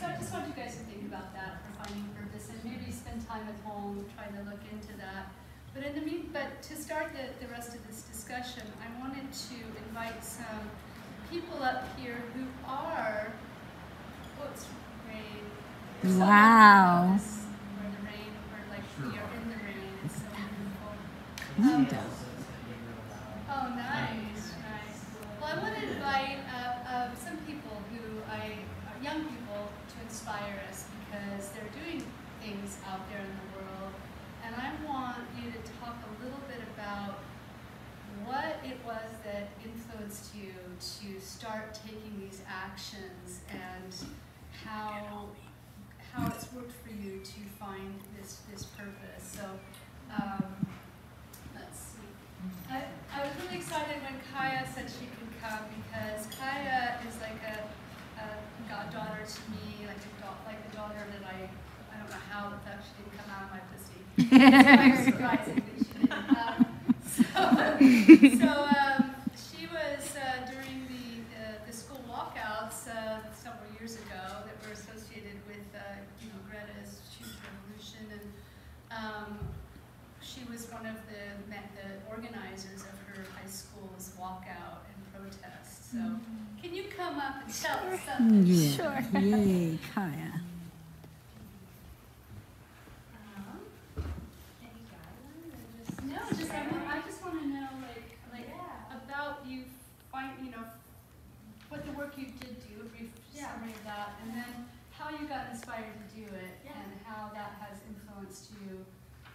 so I just want you guys to think about that for finding purpose and maybe spend time at home trying to look into that. But in the mean, but to start the, the rest of this discussion, I wanted to invite some people up here who are, what's rain? Wow. Where the rain, where like we are in the rain, it's so beautiful. Um, Oh, nice, nice. Well, I want to invite uh, uh, some people who I, are young people inspire us because they're doing things out there in the world. And I want you to talk a little bit about what it was that influenced you to start taking these actions and how how it's worked for you to find this this purpose. So um, let's see. I, I was really excited when Kaiya said she could come because Kaiya is like a, a goddaughter to me, like a da- like a daughter that I I don't know how the fact she didn't come out of my pussy. It's quite surprising that she didn't. Um, so so um, she was uh, during the, the the school walkouts uh, several years ago that were associated with uh, you know Greta's huge revolution and. Um, she was one of the, me- the organizers of her high school's walkout and protest. So, can you come up and tell us something? Yeah. Yay, Kaiya. Um, any guidelines or just no? Just I, want, I just want to know like like about you find you know what the work you did do, a brief Yeah. summary of that, and then how you got inspired to do it, Yeah. and how that has influenced you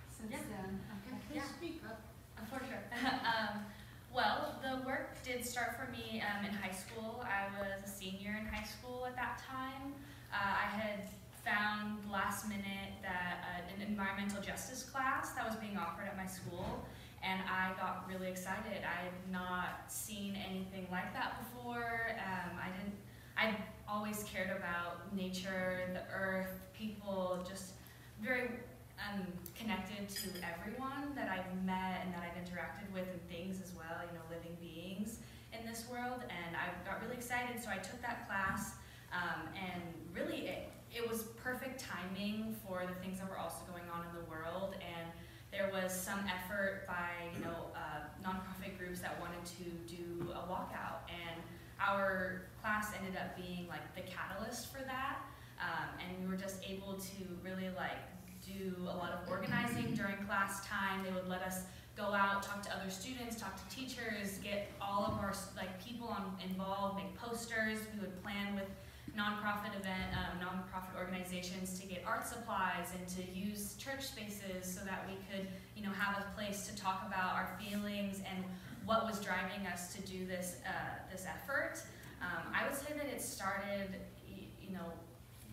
since Yeah. then. Okay. Yeah. speak up. For sure. um, well, the work did start for me um, in high school. I was a senior in high school at that time. Uh, I had found last minute that uh, an environmental justice class that was being offered at my school, and I got really excited. I had not seen anything like that before. Um, I didn't. I always cared about nature, the earth, people, just very um, connected to everyone that I've met and that I've interacted with and things as well, you know, living beings in this world. And I got really excited, so I took that class. Um, and really, it, it was perfect timing for the things that were also going on in the world. And there was some effort by, you know, uh, nonprofit groups that wanted to do a walkout. And our class ended up being like the catalyst for that. Um, and we were just able to really like do a lot of organizing during class time. They would let us go out, talk to other students, talk to teachers, get all of our like people on, involved, make posters. We would plan with nonprofit event, um, nonprofit organizations to get art supplies and to use church spaces so that we could, you know, have a place to talk about our feelings and what was driving us to do this uh, this effort. Um, I would say that it started, you know,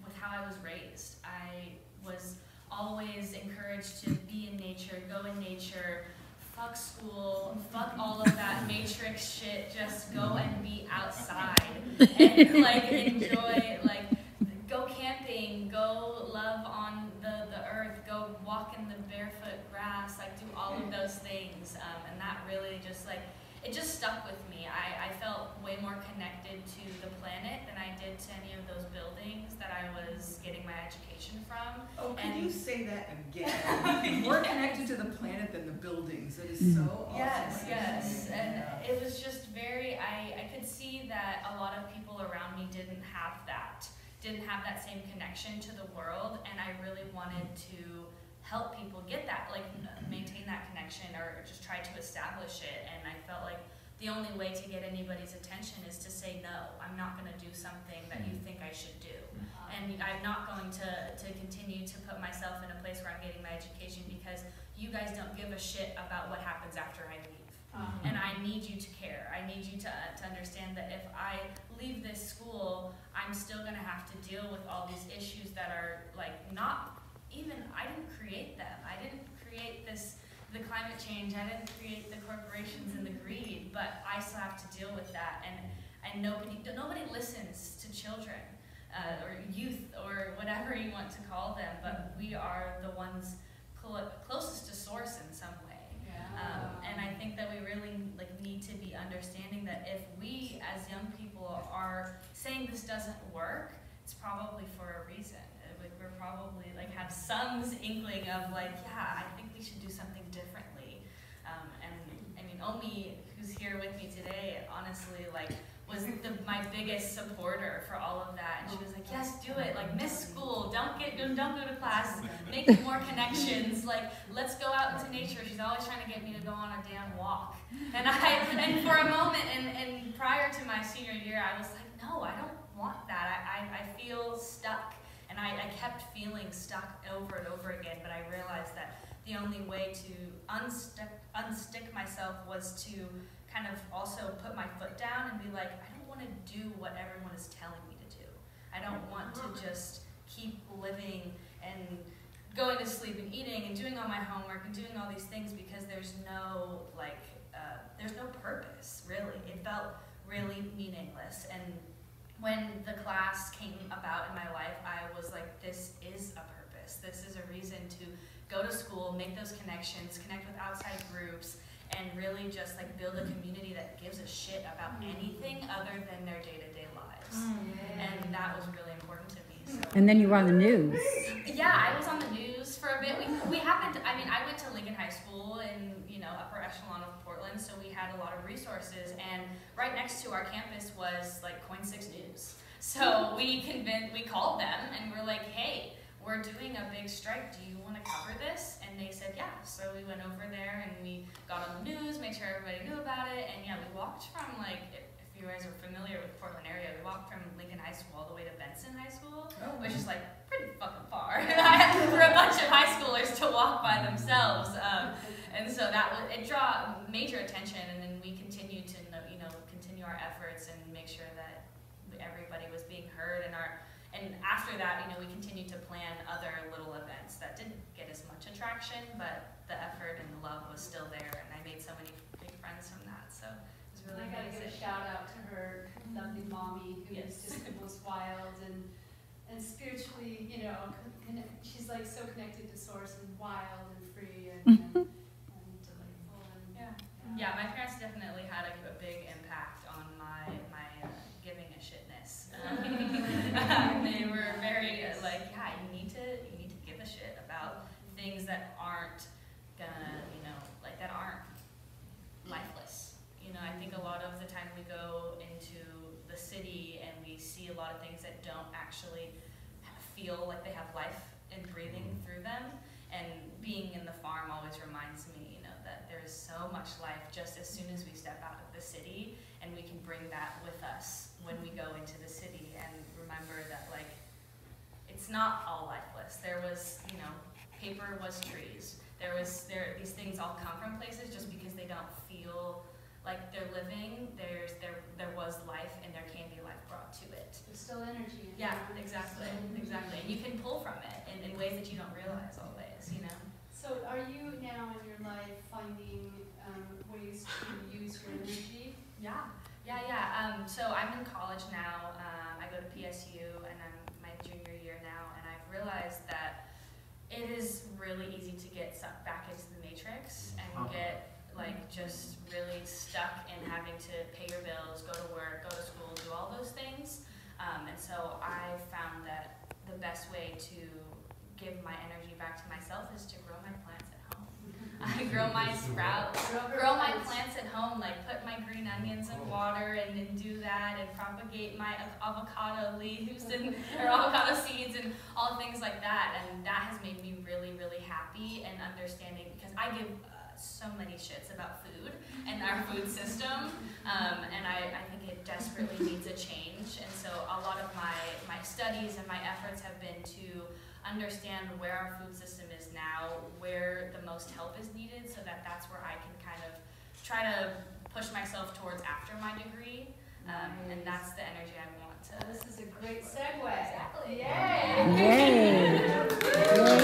with how I was raised. I was always encouraged to be in nature, go in nature, fuck school, fuck all of that matrix shit, just go and be outside and like enjoy like go camping, go love on the, the earth, go walk in the barefoot grass, like do all of those things. Um, and that really just like it just stuck with me. I, way more connected to the planet than I did to any of those buildings that I was getting my education from. Oh, can And- you say that again? More connected to the planet than the buildings. That is so mm. awesome. Yes, yes. And Yeah. it was just very, I, I could see that a lot of people around me didn't have that, didn't have that same connection to the world. And I really wanted to help people get that, like maintain that connection or just try to establish it. And I felt like the only way to get anybody's attention is to say, no, I'm not going to do something that you think I should do. And I'm not going to, to continue to put myself in a place where I'm getting my education because you guys don't give a shit about what happens after I leave. Um, And I need you to care. I need you to, to understand that if I leave this school, I'm still gonna have to deal with all these issues that are like not even, I didn't create them. I didn't create this, the climate change, I didn't create the corporations and the greed, but I still have to deal with that. And, and nobody, nobody listens to children, uh, or youth, or whatever you want to call them, but we are the ones clo- closest to source in some way. Um, and I think that we really like need to be understanding that if we as young people are saying this doesn't work, it's probably for a reason. Like we're probably like have some inkling of like, yeah, I think we should do something differently. Um, and I mean, Omi, who's here with me today, honestly, like was the, my biggest supporter for all of that. And she was like, yes, do it. Like miss school, don't get don't go to class, make more connections. Like let's go out into nature. She's always trying to get me to go on a damn walk. And I and for a moment and, and prior to my senior year, I was like, no, I don't want that. I, I, I feel stuck. And I, I kept feeling stuck over and over again, but I realized that the only way to unstick, unstick myself was to kind of also put my foot down and be like, I don't want to do what everyone is telling me to do. I don't want to just keep living and going to sleep and eating and doing all my homework and doing all these things because there's no like uh, there's no purpose really. It felt really meaningless and when the class came about in my life, I was like, this is a purpose. This is a reason to go to school, make those connections, connect with outside groups, and really just like build a community that gives a shit about mm. anything other than their day-to-day lives. Mm. And that was really important to me. So. And then you were on the news. Yeah, I was on the news for a bit. We, we happened, I mean, I went to Lincoln High School in, you know, upper echelon of Portland, so we had a lot of resources. And right next to our campus was like KOIN 6 News. So we convinced, we called them and we're like, hey, we're doing a big strike. Do you want to cover this? And they said, yeah. So we went over there and we got on the news, made sure everybody knew about it. And yeah, we walked from like, if you guys are familiar with Portland area, we walked from Lincoln High School all the way to Benson High School, oh, which is like pretty fucking far for a bunch of high schoolers to walk by themselves. Um, and so that was, it drew major attention. And then we continued to, you know, continue our efforts and make sure that everybody was being heard and our and after that, you know, we continued to plan other little events that didn't get as much attraction, but the effort and the love was still there, and I made so many big friends from that. So it was really I gotta give a shout out to her lovely mommy, who is Yes. just the most wild and and spiritually, you know, con- con- she's like so connected to source and wild and free and Yeah. Yeah, my parents definitely had a, a big impact on my my uh, giving a shitness. Um, they were very uh, like, yeah, you need to you need to give a shit about things that aren't gonna, you know, like that aren't lifeless. You know, I think a lot of the time we go into the city and we see a lot of things that don't actually feel like they have life and breathing through them. And being in the farm always reminds me, you know, that there is so much life just as soon as we step out of the city, and we can bring that with us when we go into the city and remember that, like, it's not all lifeless. There was, you know, paper was trees. There was there these things all come from places just because they don't feel like they're living. There's there there was life and there can be life brought to it. It's still energy. Yeah, exactly, exactly. And you can pull from it in, in ways that you don't realize always, you know? So are you now in your life finding um, ways to use your energy? Yeah, yeah, yeah. Um, so I'm in college now. Um, I go to PSU and I'm my junior year now, and I've realized that it is really easy to get sucked back into the matrix and get like just really stuck in having to pay your bills, go to work, go to school, do all those things. Um, and so I found that the best way to give my energy back to myself is to grow my plants at home. I grow my sprouts, grow my plants at home, like put my green onions in water and then do that and propagate my avocado leaves and or avocado seeds and all things like that. And that has made me really, really happy and understanding because I give uh, so many shits about food and our food system. Um, and I, I think it desperately needs a change. And so a lot of my, my studies and my efforts have been to understand where our food system is now, where the most help is needed, so that that's where I can kind of try to push myself towards after my degree. Um, and that's the energy I want to. This is a great segue. Exactly. Yay! Yay! Yay, Kaiya.